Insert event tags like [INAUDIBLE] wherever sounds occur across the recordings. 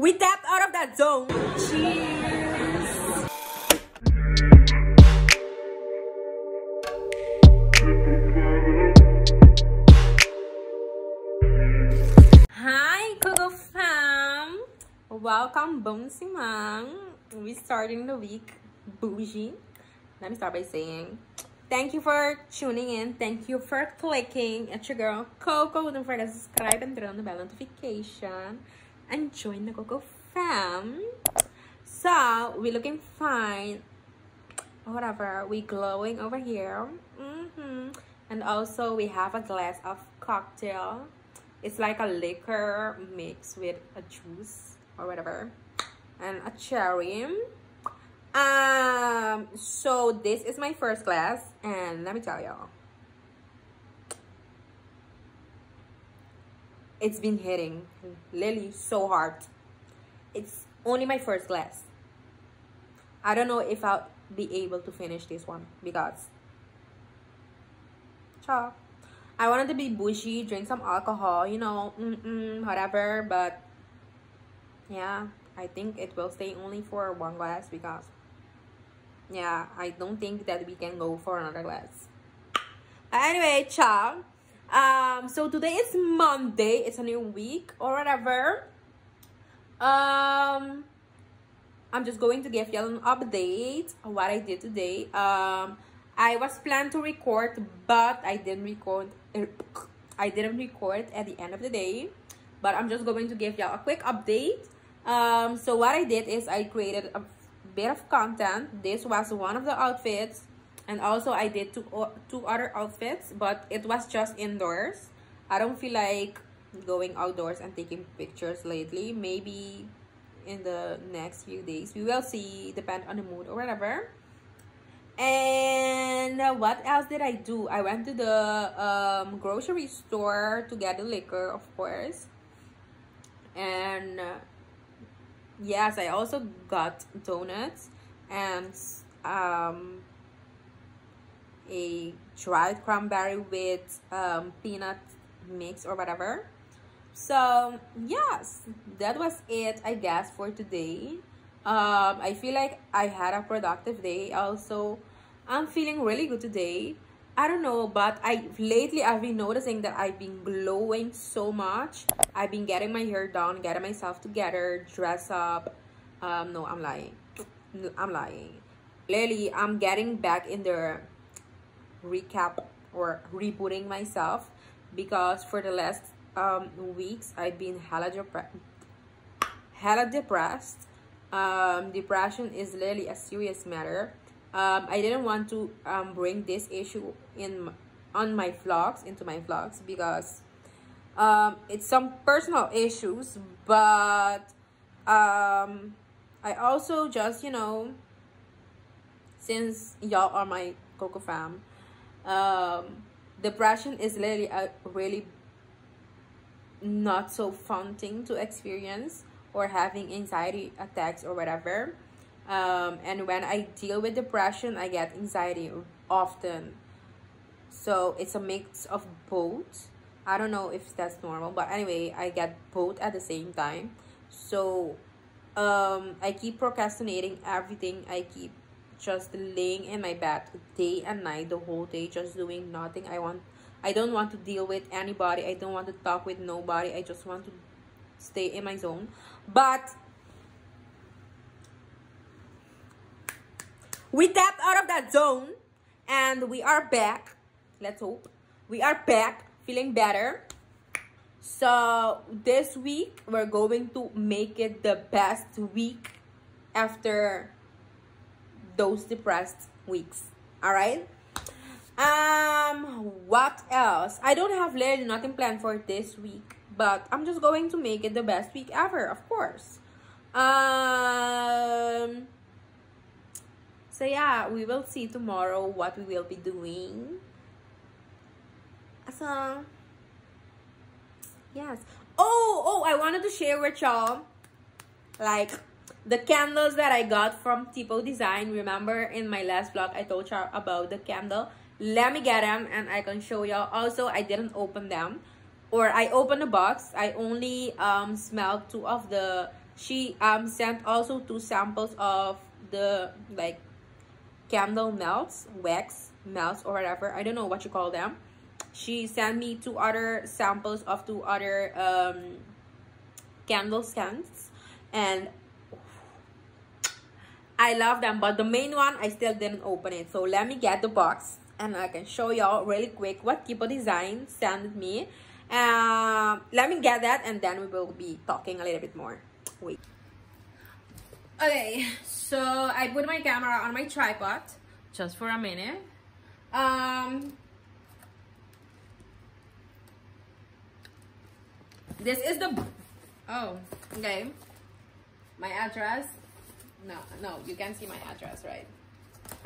We tapped out of that zone. Hi, Coco fam. Welcome, Bouncy Mang. We starting the week bougie. Let me start by saying thank you for tuning in. Thank you for clicking. It's your girl Coco. Don't forget to subscribe and turn on the bell notification and join the Coco fam. So we're looking fine. Whatever, we glowing over here. Mm-hmm. And also we have a glass of cocktail. It's like a liquor mixed with a juice or whatever. And a cherry. Um, so this is my first glass, and let me tell y'all. It's been hitting Lily so hard. It's only my first glass. I don't know if I'll be able to finish this one because ciao. I wanted to be bougie, drink some alcohol, you know, mm -mm, whatever, but yeah, I think it will stay only for one glass because yeah, I don't think that we can go for another glass. Anyway, ciao. Um, so today is Monday. It's a new week or whatever. Um, I'm just going to give y'all an update on what I did today. Um, I was planned to record, but I didn't record. I didn't record at the end of the day. But I'm just going to give y'all a quick update. Um, so what I did is I created a bit of content. This was one of the outfits. And also I did two, two other outfits, but it was just indoors. I don't feel like going outdoors and taking pictures lately. Maybe in the next few days. We will see, depend on the mood or whatever. And what else did I do? I went to the um, grocery store to get the liquor, of course. And uh, yes, I also got donuts and um, a dried cranberry with um, peanut mix or whatever. So yes, that was it, I guess, for today. Um, I feel like I had a productive day. Also, I'm feeling really good today. I don't know, but I lately I've been noticing that I've been glowing so much. I've been getting my hair done, getting myself together, dress up, um no i'm lying i'm lying lately i'm getting back in the recap or rebooting myself because for the last um weeks i've been hella depressed hella depressed. Um depression is really a serious matter. Um i didn't want to um bring this issue in on my vlogs into my vlogs because um it's some personal issues but um I also just, you know, since y'all are my Coco fam, um, depression is really a really not so fun thing to experience or having anxiety attacks or whatever. Um, and when I deal with depression, I get anxiety often. So it's a mix of both. I don't know if that's normal, but anyway, I get both at the same time. So um i keep procrastinating everything i keep just laying in my bed day and night the whole day just doing nothing. I want i don't want to deal with anybody. I don't want to talk with nobody. I just want to stay in my zone. But we tapped out of that zone and we are back. Let's hope. We are back feeling better. So this week, we're going to make it the best week after those depressed weeks. All right? Um, what else? I don't have literally nothing planned for this week, but I'm just going to make it the best week ever, of course. Um, so yeah, we will see tomorrow what we will be doing. So, Yes. Oh, oh, I wanted to share with y'all like the candles that I got from Tipo Design. Remember in my last vlog, I told y'all about the candle. Let me get them and I can show y'all. Also, I didn't open them. or I opened the box. I only um, smelled two of the, she um, sent also two samples of the like candle melts, wax melts or whatever. I don't know what you call them. She sent me two other samples of two other um, candle scents and I love them but the main one I still didn't open it. So let me get the box and I can show y'all really quick what Tipo Design sent me. Um, let me get that and then we will be talking a little bit more. Wait. Okay so I put my camera on my tripod just for a minute. Um this is the oh okay. My address no no you can see my address right.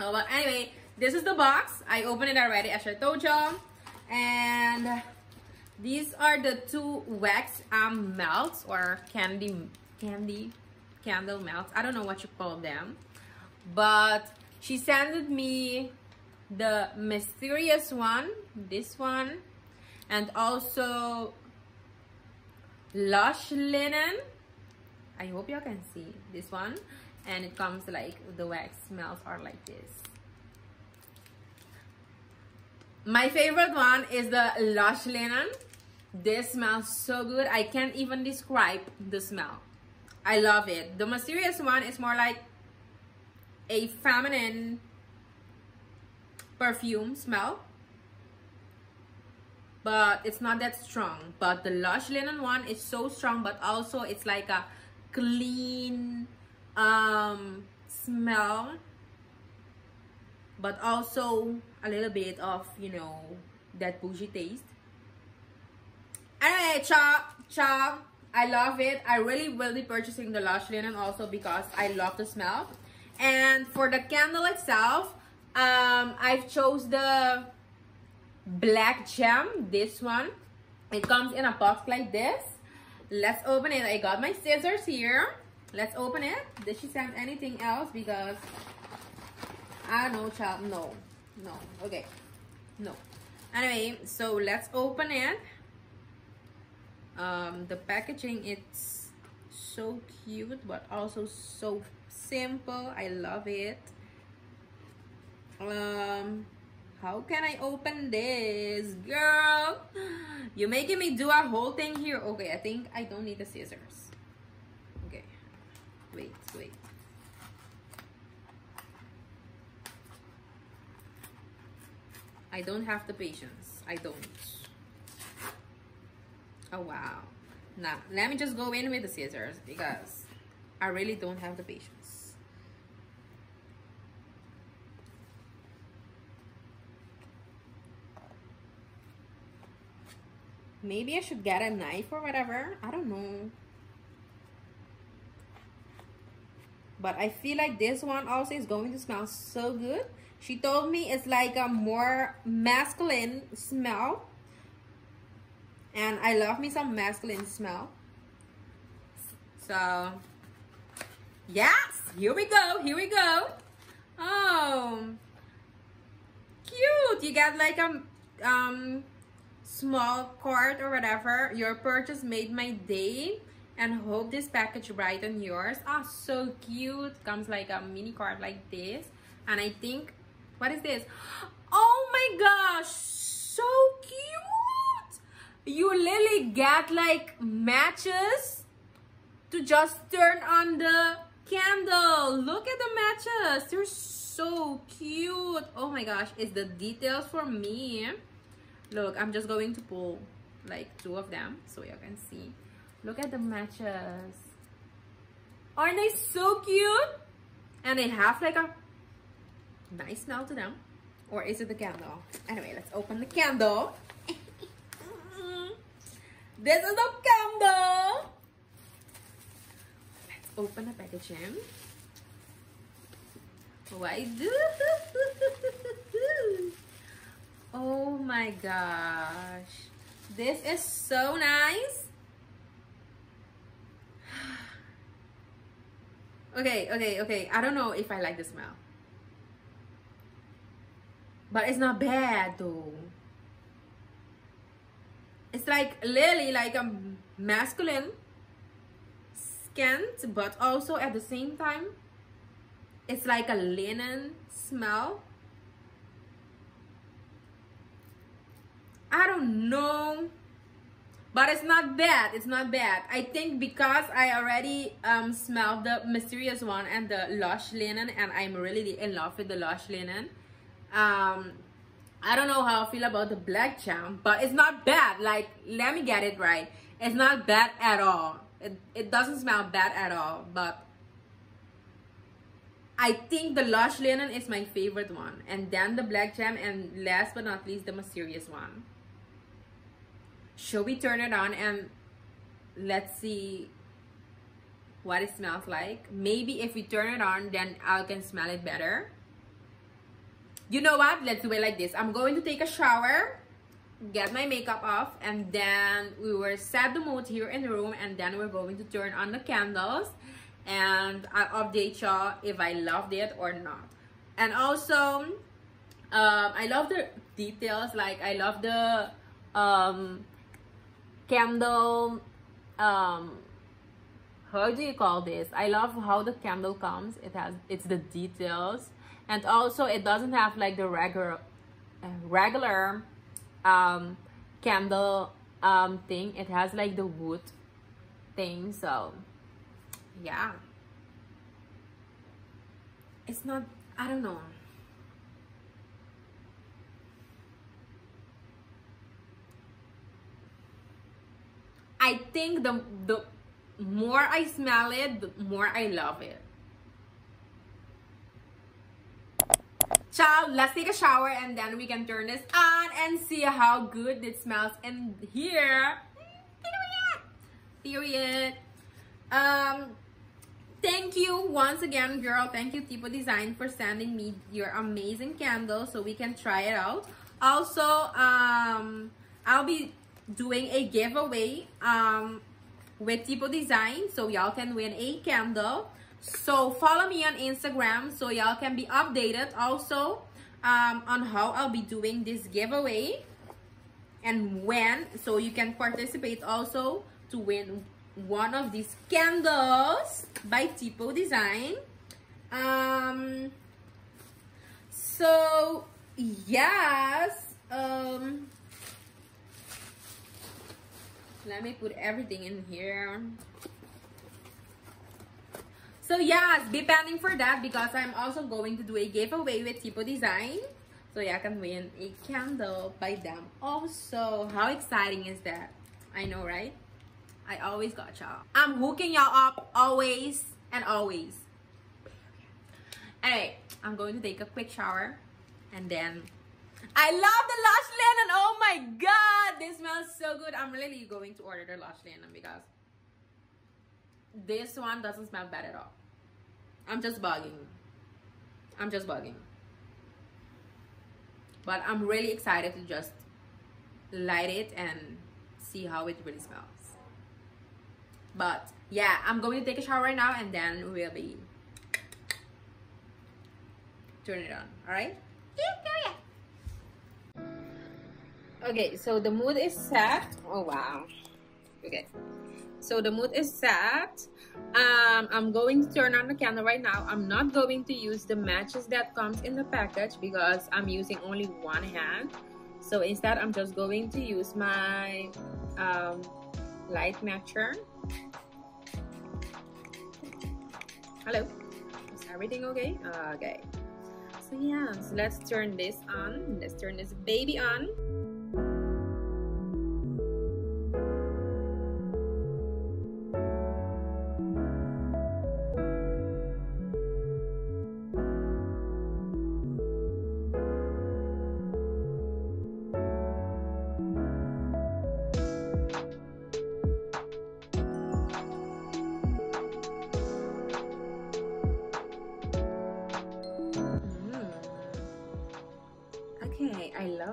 Oh but anyway this is the box. I opened it already as i told y'all. and these are the two wax um melts or candy candy candle melts. I don't know what you call them. But she sent me the mysterious one this one and also lush linen. I hope y'all can see this one and it comes like the wax smells are like this. My favorite one is the lush linen. This smells so good. I can't even describe the smell. I love it. The mysterious one is more like a feminine perfume smell. But it's not that strong. But the lush linen one is so strong but also it's like a clean um smell but also a little bit of you know that bougie taste. Anyway cha cha i love it. I really will be purchasing the lush linen also because i love the smell. And for the candle itself um i've chose the black gem this one. It comes in a box like this. Let's open it. I got my scissors here let's open it. Did she send anything else? Because i don't know child. No. No. Okay. No. Anyway so let's open it. Um the packaging it's so cute but also so simple. I love it. Um how can I open this? Girl, [GASPS] you're making me do a whole thing here. Okay, I think I don't need the scissors. Okay, wait, wait. I don't have the patience. I don't. Oh, wow. Now, let me just go in with the scissors because I really don't have the patience. Maybe I should get a knife or whatever. I don't know. But I feel like this one also is going to smell so good. She told me it's like a more masculine smell. And I love me some masculine smell. So, yes, here we go, here we go. Oh, cute. You got like a, um, small card or whatever your purchase made my day and hope this package brighten yours. Ah oh, so cute. Comes like a mini card like this. And i think what is this? Oh my gosh so cute. You literally get like matches to just turn on the candle. Look at the matches. They're so cute. Oh my gosh it's the details for me. Look i'm just going to pull like two of them so you can see look at the matches. Aren't they so cute? And they have like a nice smell to them. Or is it the candle? Anyway let's open the candle. [LAUGHS] This is the candle. Let's open the packaging. Why do [LAUGHS] Oh my gosh. This is so nice. Okay, okay, okay. I don't know if I like the smell. But it's not bad though. it's like literally like a masculine scent but also at the same time it's like a linen smell I don't know but it's not bad it's not bad. I think because i already um smelled the mysterious one and the lush linen and i'm really in love with the lush linen. Um i don't know how i feel about the black gem but it's not bad. Like let me get it right. It's not bad at all. It, it doesn't smell bad at all but I think the Lush Linen is my favorite one. And then the Black Gem and last but not least the Mysterious one should we turn it on and let's see what it smells like? Maybe if we turn it on then I can smell it better. You know what? Let's do it like this. I'm going to take a shower get my makeup off and then we will set the mood here in the room and then we're going to turn on the candles. And I'll update y'all if I loved it or not. And also um, I love the details. Like I love the um, candle um how do you call this? I love how the candle comes. It has it's the details. And also it doesn't have like the regular uh, regular um candle um thing. It has like the wood thing so yeah. It's not i don't know I think the the more I smell it, the more I love it. Ciao, let's take a shower and then we can turn this on and see how good it smells in here. Period. Um, thank you once again, girl. Thank you, Tipo Design, for sending me your amazing candle so we can try it out. Also, um, I'll be doing a giveaway um, with Tipo Design. So y'all can win a candle. So follow me on Instagram so y'all can be updated also um, on how I'll be doing this giveaway and when. So you can participate also to win one of these candles by Tipo Design. Um, so yes, um, let me put everything in here. So yes be pending for that because i'm also going to do a giveaway with tipo design. So you can win a candle by them? Also how exciting is that? I know right? I always got y'all. I'm hooking y'all up always and always. Anyway i'm going to take a quick shower and then I love the Lush Linen. Oh my God. This smells so good. I'm really going to order the Lush Linen because this one doesn't smell bad at all. I'm just bugging. I'm just bugging. But I'm really excited to just light it and see how it really smells. But yeah, I'm going to take a shower right now and then we'll be turn it on. Alright? Yeah, okay so the mood is set. Oh wow. Okay. So the mood is set. Um i'm going to turn on the candle right now. I'm not going to use the matches that comes in the package because i'm using only one hand. So instead i'm just going to use my um, light matcher. Hello? Is everything okay? Okay. So yeah so let's turn this on. Let's turn this baby on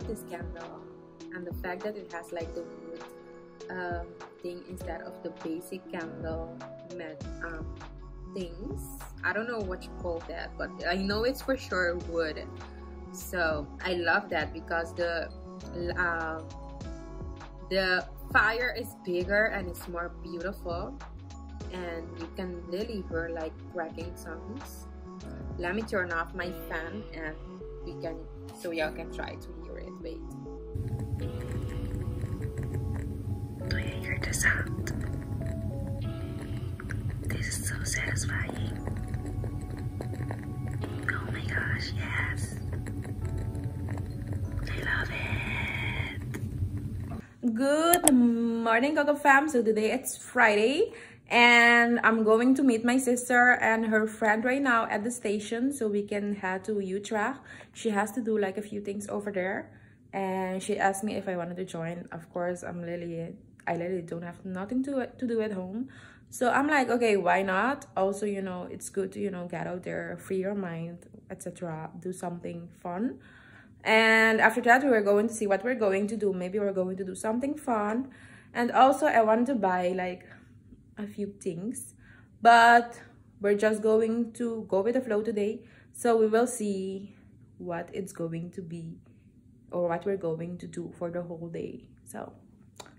this candle and the fact that it has like the wood um, thing instead of the basic candle met um, things. I don't know what you call that but I know it's for sure wood. So I love that because the uh, the fire is bigger and it's more beautiful and you can really hear like cracking sounds. Let me turn off my fan and we can so y'all can try to hear it wait do you hear the sound this is so satisfying. Oh my gosh yes. I love it. Good morning Coco fam. So today it's Friday and I'm going to meet my sister and her friend right now at the station so we can head to Utrecht. She has to do like a few things over there and she asked me if I wanted to join. Of course, I'm literally, I literally don't have nothing to, to do at home. So I'm like, okay, why not? Also, you know, it's good to, you know, get out there, free your mind, etc. Do something fun. And after that, we're going to see what we're going to do. Maybe we're going to do something fun. And also, I want to buy like a few things but we're just going to go with the flow today so we will see what it's going to be or what we're going to do for the whole day so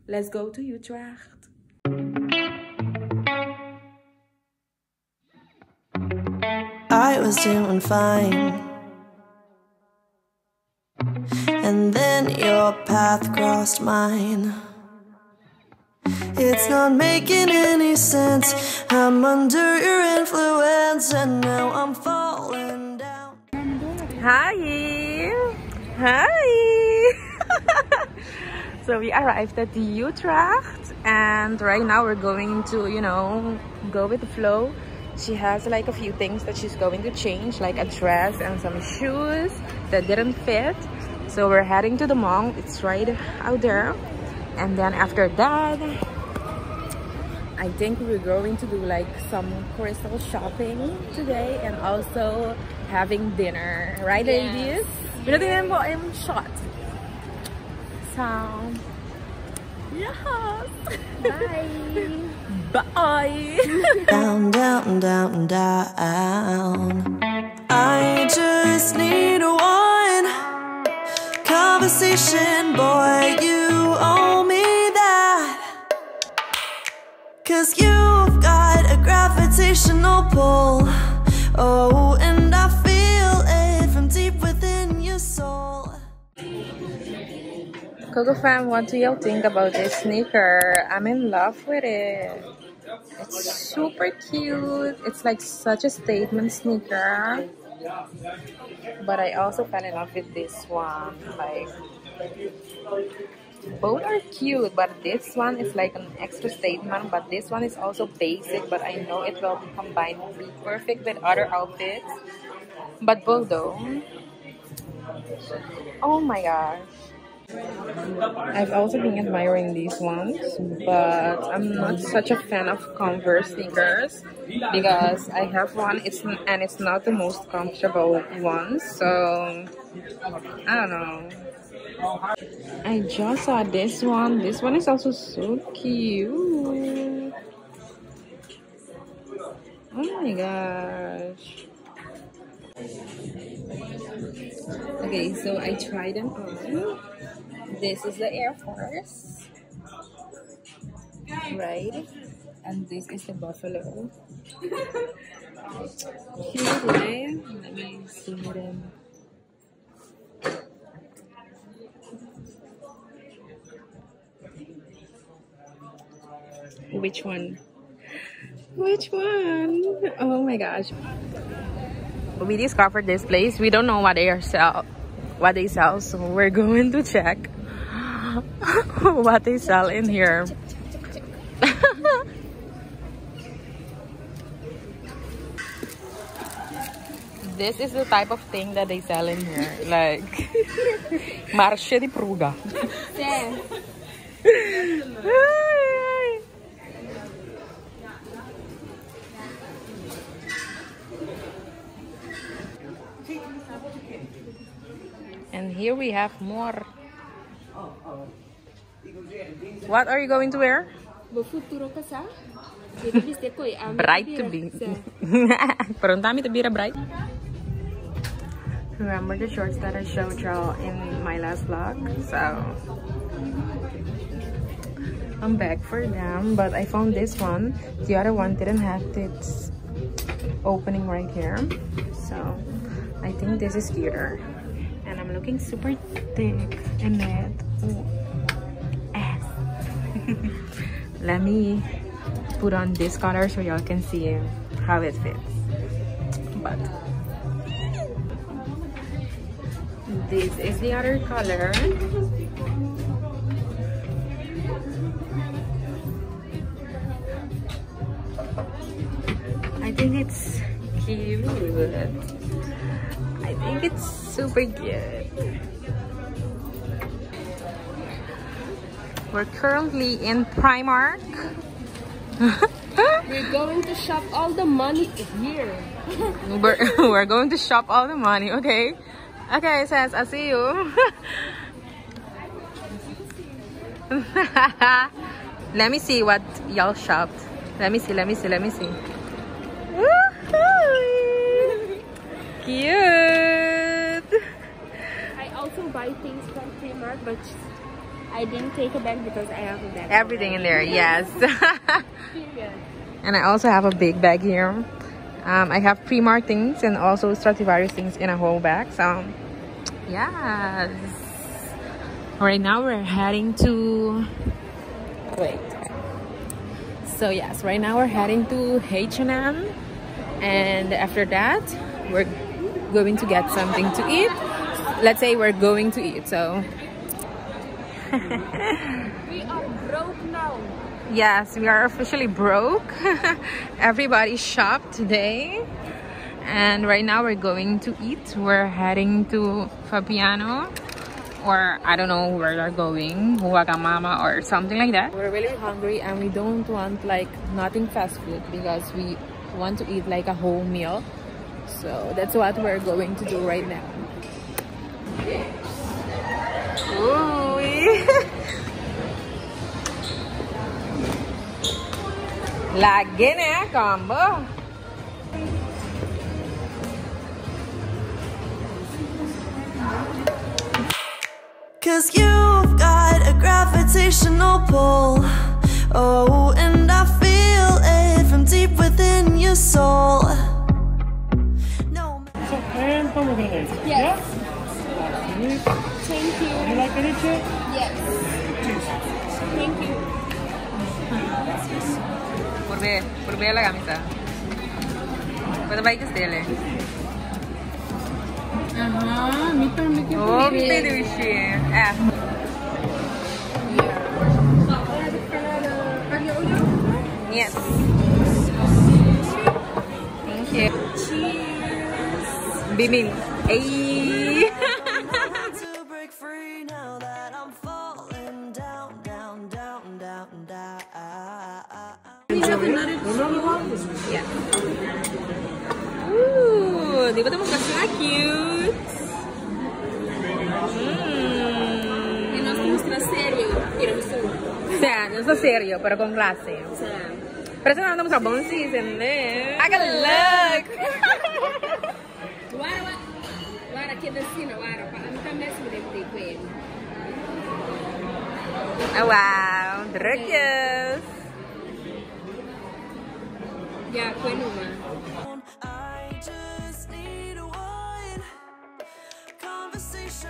let's go to Utrecht I was doing fine and then your path crossed mine it's not making any sense. I'm under your influence, and now I'm falling down. Hi! Hi! [LAUGHS] so we arrived at the Utrecht, and right now we're going to, you know, go with the flow. She has like a few things that she's going to change, like a dress and some shoes that didn't fit. So we're heading to the mall. It's right out there. And then after that, I think we're going to do like some crystal shopping today and also having dinner. Right, yes. ladies? Pinatingnan mo I'm shot. So, yes! Bye! Bye! down, down, down, down. I just need one conversation, boy. You owe me that. Cause you've got a gravitational pull. Oh, and I Coco fam, what do y'all think about this sneaker? I'm in love with it. It's super cute. It's like such a statement sneaker. But I also fell in love with this one. Like both are cute but this one is like an extra statement but this one is also basic but I know it will combine be perfect with other outfits but both though oh my gosh I've also been admiring these ones, but I'm not such a fan of Converse sneakers because I have one it's and it's not the most comfortable one, so I don't know. I just saw this one. This one is also so cute. Oh my gosh. Okay, so I tried them on. This is the Air Force. Right? And this is the Buffalo. Cute, right? Let me see them. Which one? Which one? Oh my gosh. We discovered this place. We don't know what they are sell what they sell, so we're going to check what they sell in here. this is the type of thing that they sell in here. Like Marche di Pruga. And here we have more. What are you going to wear? bright to be. Prontami to be a bright. Remember the shorts that I showed y'all in my last vlog? So I'm back for them but I found this one the other one didn't have its opening right here so I think this is cuter and I'm looking super thick in it Ooh. ass let me put on this color so y'all can see how it fits but this is the other color I think it's cute. I think it's super cute. We're currently in Primark. We're going to shop all the money here. [LAUGHS] we're, we're going to shop all the money, okay? Okay, says, I'll see you. [LAUGHS] let me see what y'all shopped. Let me see, let me see, let me see. [LAUGHS] Cute! I also buy things from Primark, but I didn't take a bag because I have a bag. Everything in there, yes. [LAUGHS] And I also have a big bag here. Um, I have Primark things and also Stradivarius things in a whole bag. So, yes. Right now we're heading to... Wait. So yes, right now we're heading to H&M. And after that, we're going to get something to eat. Let's say we're going to eat, so... [LAUGHS] We are broke now. Yes, we are officially broke. [LAUGHS] Everybody shopped today. And right now we're going to eat. We're heading to Fabiano. Or I don't know where they're going. Wagamama or something like that. We're really hungry and we don't want like nothing fast food because we want to eat like a whole meal. So that's what we're going to do right now. Ooh. Lagi na combo. Cause you've got a gravitational pull. Oh, and I feel it from deep within your soul. No So, and pomegranate. Yes. Yeah? You, Thank you. you like any chip? Yes. Thank you. Purbe, purbe la camisa. Puedo bike stelle. Aha, me também que Oh, peluche. É. Ah. Yes. Thank you. Cheers. Bimim. Ay. Que ah, mm. no es serio, pero con clase. O eso no andamos a. I gotta [LAUGHS] look. Guara, guara, que vecino, guara. A mí también es un de cuello. Ah, wow. Drukkjes. Ja. [LAUGHS]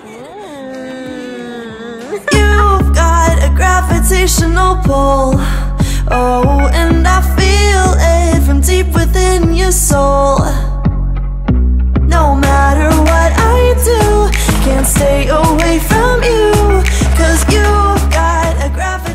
Mm. You've got a gravitational pull. Oh, and I feel it from deep within your soul. No matter what I do Can't stay away from you. Cause you've got a gravitational